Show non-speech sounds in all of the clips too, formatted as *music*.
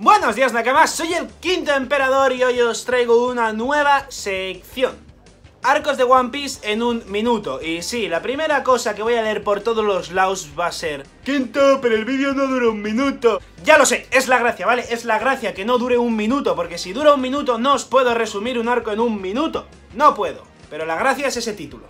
Buenos días Nakamas, soy el quinto emperador y hoy os traigo una nueva sección. Arcos de One Piece en un minuto. Y sí, la primera cosa que voy a leer por todos los lados va a ser Quinto, pero el vídeo no dura un minuto. Ya lo sé, es la gracia, ¿vale? Es la gracia que no dure un minuto Porque si dura un minuto no os puedo resumir un arco en un minuto. No puedo, pero la gracia es ese título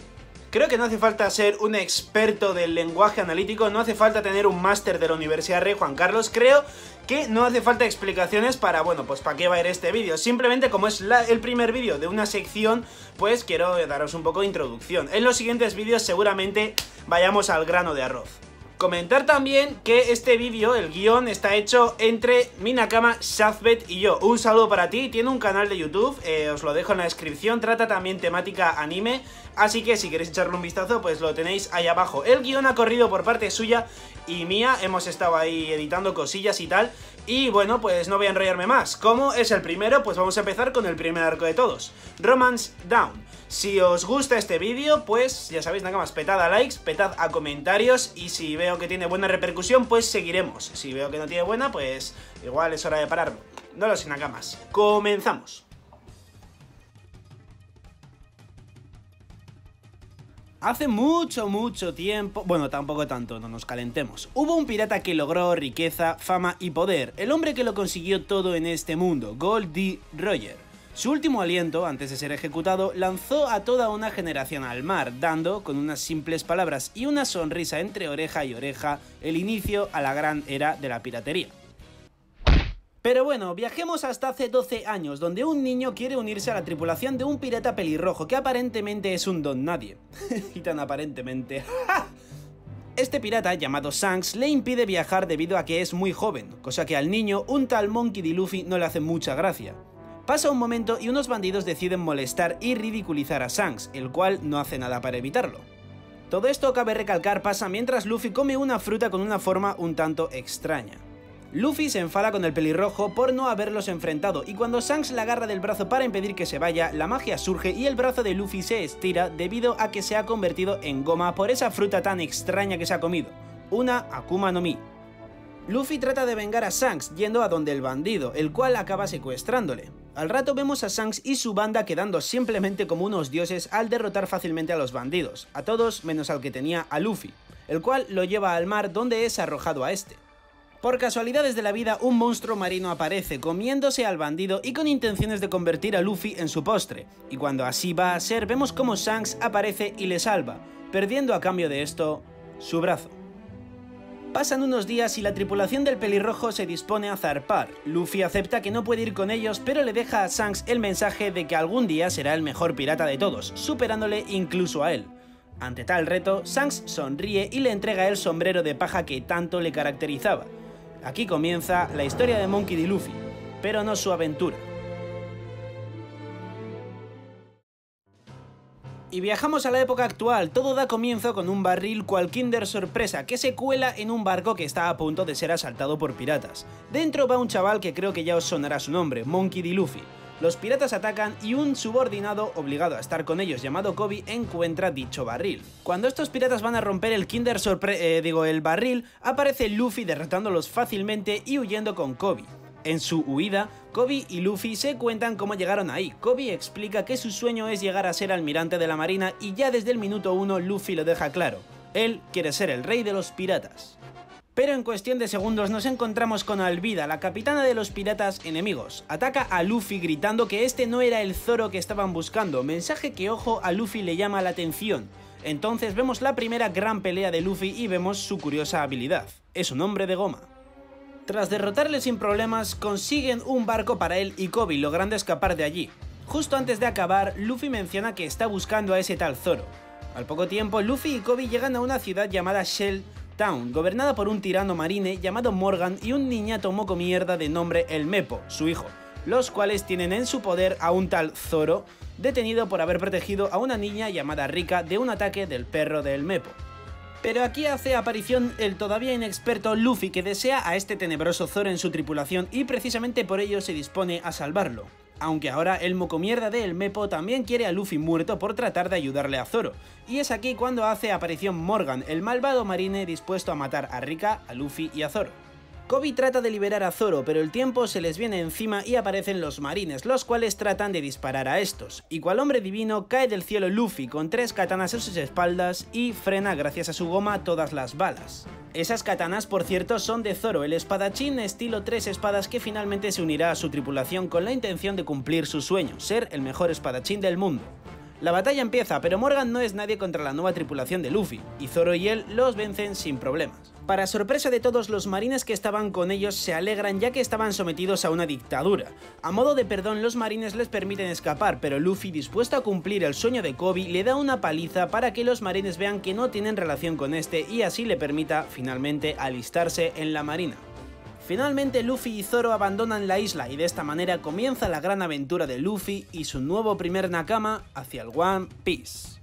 Creo que no hace falta ser un experto del lenguaje analítico, no hace falta tener un máster de la Universidad Rey Juan Carlos, creo que no hace falta explicaciones para, bueno, pues para qué va a ir este vídeo. Simplemente como es el primer vídeo de una sección, pues quiero daros un poco de introducción. En los siguientes vídeos seguramente vayamos al grano de arroz. Comentar también que este vídeo, el guion, está hecho entre Minakama, Shazbet y yo. Un saludo para ti, tiene un canal de YouTube, eh, os lo dejo en la descripción, trata también temática anime, así que si queréis echarle un vistazo, pues lo tenéis ahí abajo. El guion ha corrido por parte suya y mía, hemos estado ahí editando cosillas y tal, y bueno, pues no voy a enrollarme más. Como es el primero, pues vamos a empezar con el primer arco de todos, Romance Down. Si os gusta este vídeo, pues ya sabéis, nada más, petad a likes, petad a comentarios y si veo que tiene buena repercusión, pues seguiremos. Si veo que no tiene buena, pues igual es hora de pararlo. No lo sé, nada más. Comenzamos. Hace mucho, mucho tiempo... Bueno, tampoco tanto, no nos calentemos. Hubo un pirata que logró riqueza, fama y poder. El hombre que lo consiguió todo en este mundo, Gold D. Roger. Su último aliento, antes de ser ejecutado, lanzó a toda una generación al mar, dando, con unas simples palabras y una sonrisa entre oreja y oreja, el inicio a la gran era de la piratería. Pero bueno, viajemos hasta hace 12 años, donde un niño quiere unirse a la tripulación de un pirata pelirrojo que aparentemente es un don nadie. *laughs* y tan aparentemente... Este pirata, llamado Shanks, le impide viajar debido a que es muy joven, cosa que al niño, un tal Monkey D. Luffy no le hace mucha gracia. Pasa un momento y unos bandidos deciden molestar y ridiculizar a Shanks, el cual no hace nada para evitarlo. Todo esto cabe recalcar pasa mientras Luffy come una fruta con una forma un tanto extraña. Luffy se enfada con el pelirrojo por no haberlos enfrentado y cuando Shanks la agarra del brazo para impedir que se vaya, la magia surge y el brazo de Luffy se estira debido a que se ha convertido en goma por esa fruta tan extraña que se ha comido, una Akuma no Mi. Luffy trata de vengar a Shanks yendo a donde el bandido, el cual acaba secuestrándole. Al rato vemos a Shanks y su banda quedando simplemente como unos dioses al derrotar fácilmente a los bandidos, a todos menos al que tenía a Luffy, el cual lo lleva al mar donde es arrojado a este. Por casualidades de la vida, un monstruo marino aparece comiéndose al bandido y con intenciones de convertir a Luffy en su postre, y cuando así va a ser vemos como Shanks aparece y le salva, perdiendo a cambio de esto su brazo. Pasan unos días y la tripulación del pelirrojo se dispone a zarpar. Luffy acepta que no puede ir con ellos, pero le deja a Shanks el mensaje de que algún día será el mejor pirata de todos, superándole incluso a él. Ante tal reto, Shanks sonríe y le entrega el sombrero de paja que tanto le caracterizaba. Aquí comienza la historia de Monkey D. Luffy, pero no su aventura. Y viajamos a la época actual, todo da comienzo con un barril cual Kinder Sorpresa que se cuela en un barco que está a punto de ser asaltado por piratas. Dentro va un chaval que creo que ya os sonará su nombre, Monkey D. Luffy. Los piratas atacan y un subordinado, obligado a estar con ellos llamado Kobe, encuentra dicho barril. Cuando estos piratas van a romper el Kinder Sorpresa, eh, digo el barril, aparece Luffy derrotándolos fácilmente y huyendo con Kobe. En su huida, Kobe y Luffy se cuentan cómo llegaron ahí. Kobe explica que su sueño es llegar a ser almirante de la marina y ya desde el minuto 1 Luffy lo deja claro. Él quiere ser el rey de los piratas. Pero en cuestión de segundos nos encontramos con Alvida, la capitana de los piratas enemigos. Ataca a Luffy gritando que este no era el Zoro que estaban buscando, mensaje que ojo a Luffy le llama la atención. Entonces vemos la primera gran pelea de Luffy y vemos su curiosa habilidad. Es un hombre de goma. Tras derrotarle sin problemas, consiguen un barco para él y Kobe, logrando escapar de allí. Justo antes de acabar, Luffy menciona que está buscando a ese tal Zoro. Al poco tiempo, Luffy y Kobe llegan a una ciudad llamada Shell Town, gobernada por un tirano marine llamado Morgan y un niñato moco mierda de nombre El Mepo, su hijo, los cuales tienen en su poder a un tal Zoro, detenido por haber protegido a una niña llamada Rika de un ataque del perro del Mepo. Pero aquí hace aparición el todavía inexperto Luffy que desea a este tenebroso Zoro en su tripulación y precisamente por ello se dispone a salvarlo. Aunque ahora el mocomierda de El Mepo también quiere a Luffy muerto por tratar de ayudarle a Zoro. Y es aquí cuando hace aparición Morgan, el malvado marine dispuesto a matar a Rika, a Luffy y a Zoro. Kobe trata de liberar a Zoro, pero el tiempo se les viene encima y aparecen los marines, los cuales tratan de disparar a estos. Y cual hombre divino cae del cielo Luffy con tres katanas en sus espaldas y frena gracias a su goma todas las balas. Esas katanas, por cierto, son de Zoro, el espadachín estilo tres espadas que finalmente se unirá a su tripulación con la intención de cumplir su sueño, ser el mejor espadachín del mundo. La batalla empieza, pero Morgan no es nadie contra la nueva tripulación de Luffy, y Zoro y él los vencen sin problemas. Para sorpresa de todos, los marines que estaban con ellos se alegran ya que estaban sometidos a una dictadura. A modo de perdón, los marines les permiten escapar, pero Luffy, dispuesto a cumplir el sueño de Kobe, le da una paliza para que los marines vean que no tienen relación con este y así le permita finalmente alistarse en la marina. Finalmente Luffy y Zoro abandonan la isla y de esta manera comienza la gran aventura de Luffy y su nuevo primer Nakama hacia el One Piece.